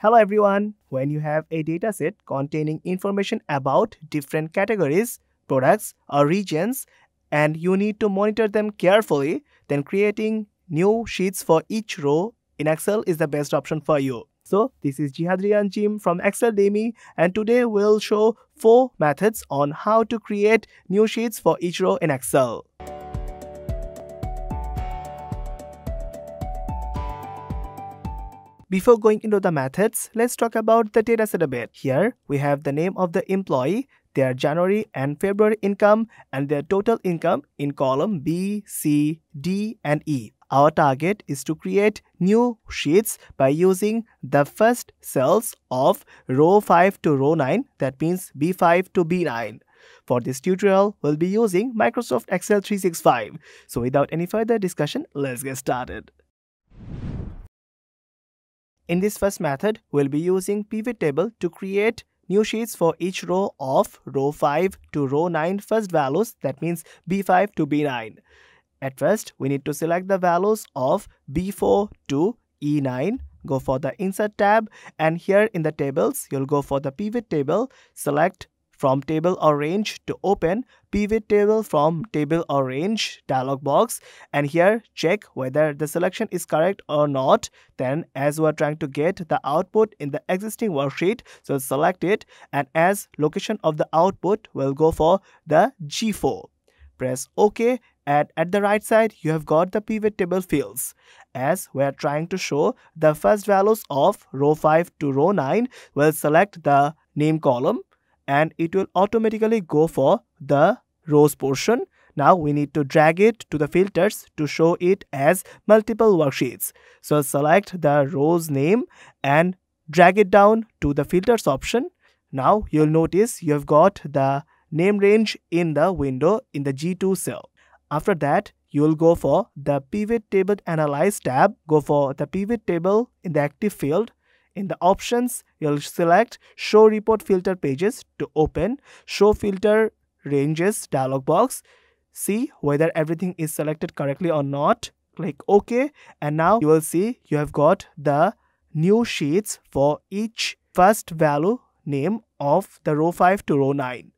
Hello everyone. When you have a dataset containing information about different categories, products or regions and you need to monitor them carefully, then creating new sheets for each row in Excel is the best option for you. So this is Zehad Rian Jim from ExcelDemy and today we'll show 4 methods on how to create new sheets for each row in Excel. Before going into the methods, let's talk about the dataset a bit. Here, we have the name of the employee, their January and February income, and their total income in column B, C, D, and E. Our target is to create new sheets by using the first cells of row 5 to row 9, that means B5 to B9. For this tutorial, we'll be using Microsoft Excel 365. So without any further discussion, let's get started. In this first method, we'll be using pivot table to create new sheets for each row of row 5 to row 9 first values that means B5 to B9. At first, we need to select the values of B4 to E9 go for the insert tab and here in the tables you'll go for the pivot table select from table or range to open pivot table from table or range dialog box. And here check whether the selection is correct or not. Then as we're trying to get the output in the existing worksheet so select it. And as location of the output we'll go for the G4 press OK. And at the right side you have got the pivot table fields. As we are trying to show the first values of row 5 to row 9 we'll select the name column and it will automatically go for the rows portion. Now we need to drag it to the filters to show it as multiple worksheets. So select the rows name and drag it down to the filters option. Now you'll notice you've got the name range in the window in the G2 cell. After that, you'll go for the pivot table analyze tab. Go for the pivot table in the active field in the options, you'll select Show Report Filter Pages to open Show Filter Ranges dialog box. See whether everything is selected correctly or not. Click OK and now you will see you have got the new sheets for each first value name of the row 5 to row 9.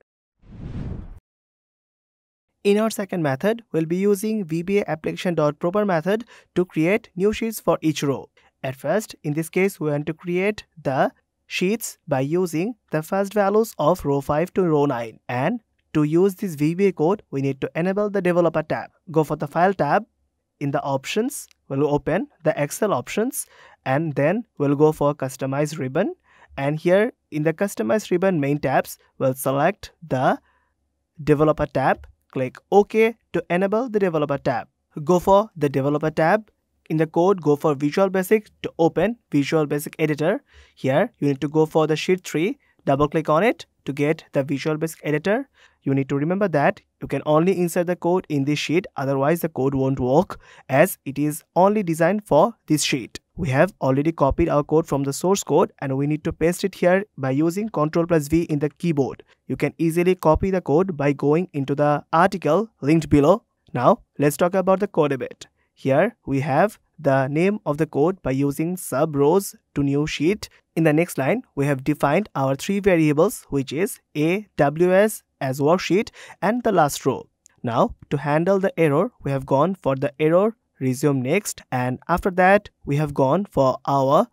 In our second method, we'll be using VBA application.proper method to create new sheets for each row. At first, in this case, we want to create the sheets by using the first values of row 5 to row 9. And to use this VBA code, we need to enable the developer tab. Go for the file tab. In the options, we'll open the Excel options and then we'll go for customize ribbon. And here in the customize ribbon main tabs, we'll select the developer tab. Click OK to enable the developer tab. Go for the developer tab in the code go for Visual Basic to open Visual Basic Editor. Here you need to go for the sheet 3, double click on it to get the Visual Basic Editor. You need to remember that you can only insert the code in this sheet otherwise the code won't work as it is only designed for this sheet. We have already copied our code from the source code and we need to paste it here by using Ctrl plus V in the keyboard. You can easily copy the code by going into the article linked below. Now let's talk about the code a bit. Here we have the name of the code by using sub rows to new sheet. In the next line, we have defined our three variables which is AWS as worksheet and the last row. Now to handle the error, we have gone for the error resume next and after that we have gone for our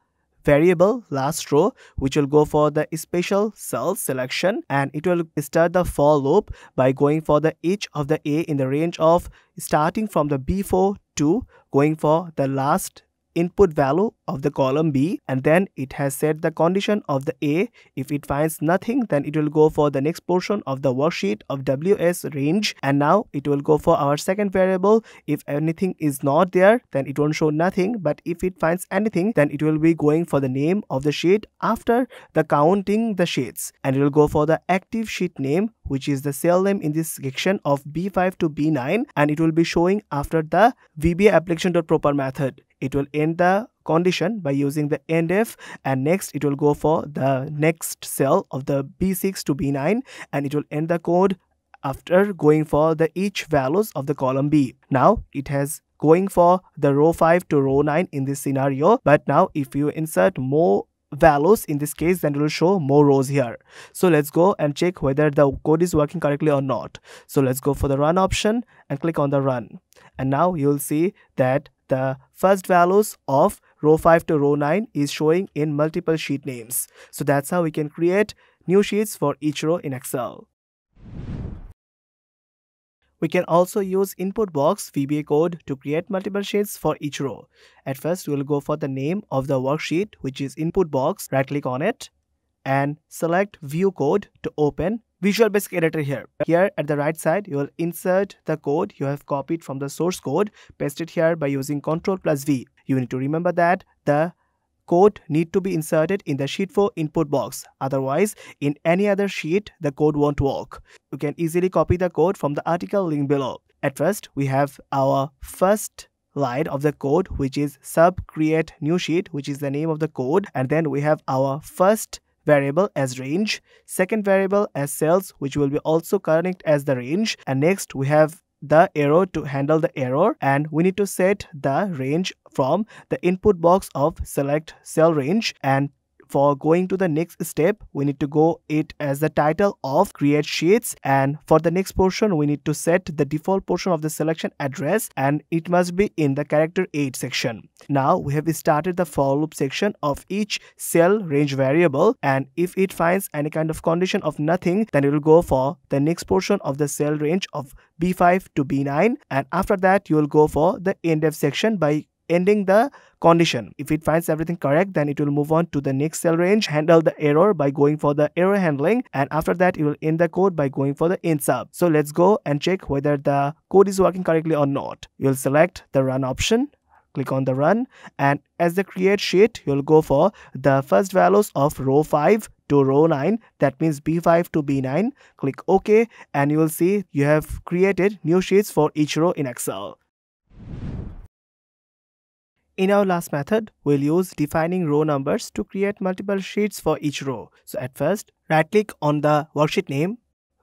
variable last row which will go for the special cell selection and it will start the for loop by going for the each of the a in the range of starting from the b4 to going for the last input value of the column B and then it has set the condition of the A. If it finds nothing then it will go for the next portion of the worksheet of WS range. And now it will go for our second variable. If anything is not there then it won't show nothing. But if it finds anything then it will be going for the name of the sheet after the counting the sheets. And it will go for the active sheet name which is the cell name in this section of B5 to B9 and it will be showing after the VBA application.proper method it will end the condition by using the endif and next it will go for the next cell of the b6 to b9 and it will end the code after going for the each values of the column b. Now it has going for the row 5 to row 9 in this scenario but now if you insert more values in this case then it will show more rows here. So let's go and check whether the code is working correctly or not. So let's go for the run option and click on the run. And now you'll see that the first values of row 5 to row 9 is showing in multiple sheet names. So that's how we can create new sheets for each row in excel we can also use input box VBA code to create multiple sheets for each row. At first, we'll go for the name of the worksheet, which is input box. Right click on it and select view code to open Visual Basic Editor here. Here at the right side, you will insert the code you have copied from the source code, paste it here by using Ctrl plus V. You need to remember that the code need to be inserted in the sheet 4 input box. Otherwise in any other sheet the code won't work. You can easily copy the code from the article link below. At first we have our first line of the code which is sub create new sheet which is the name of the code. And then we have our first variable as range second variable as cells which will be also connect as the range. And next we have the arrow to handle the error and we need to set the range from the input box of select cell range and for going to the next step we need to go it as the title of create sheets. And for the next portion we need to set the default portion of the selection address and it must be in the character 8 section. Now we have started the for loop section of each cell range variable. And if it finds any kind of condition of nothing then it will go for the next portion of the cell range of b5 to b9 and after that you will go for the endif section by ending the condition. If it finds everything correct, then it will move on to the next cell range, handle the error by going for the error handling, and after that, it will end the code by going for the end sub. So let's go and check whether the code is working correctly or not. You'll select the run option click on the run and as the create sheet you'll go for the first values of row 5 to row 9 that means b5 to b9 click ok and you will see you have created new sheets for each row in excel in our last method, we'll use defining row numbers to create multiple sheets for each row. So at first, right click on the worksheet name,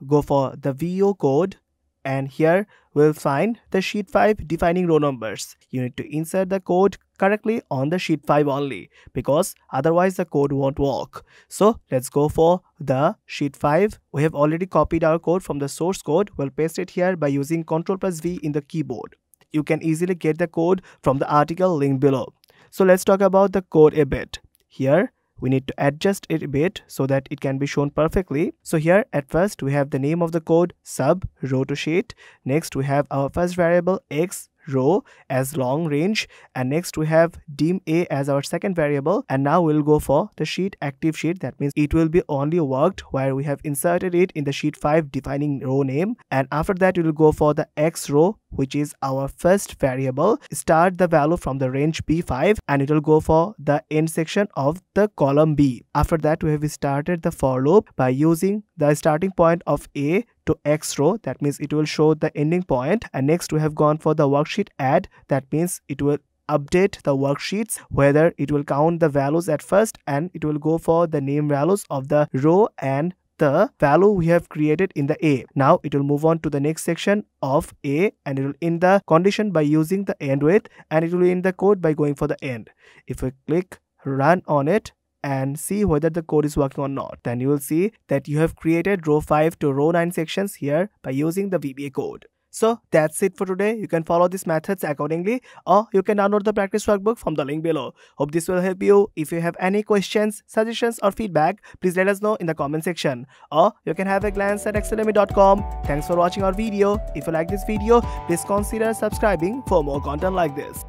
go for the view code and here we'll find the sheet 5 defining row numbers. You need to insert the code correctly on the sheet 5 only because otherwise the code won't work. So let's go for the sheet 5. We have already copied our code from the source code. We'll paste it here by using Ctrl plus V in the keyboard you can easily get the code from the article link below. So let's talk about the code a bit. Here we need to adjust it a bit so that it can be shown perfectly. So here at first we have the name of the code sub row to sheet. Next we have our first variable x row as long range and next we have dim a as our second variable and now we'll go for the sheet active sheet that means it will be only worked where we have inserted it in the sheet 5 defining row name and after that we will go for the x row which is our first variable. Start the value from the range b5 and it will go for the end section of the column b. After that we have started the for loop by using the starting point of a to x row. That means it will show the ending point. And next we have gone for the worksheet add. That means it will update the worksheets whether it will count the values at first and it will go for the name values of the row and the value we have created in the A. Now it will move on to the next section of A and it will end the condition by using the end with and it will end the code by going for the end. If we click run on it and see whether the code is working or not. Then you will see that you have created row 5 to row 9 sections here by using the VBA code. So that's it for today. You can follow these methods accordingly or you can download the practice workbook from the link below. Hope this will help you. If you have any questions, suggestions or feedback, please let us know in the comment section or you can have a glance at exceldemy.com. Thanks for watching our video. If you like this video, please consider subscribing for more content like this.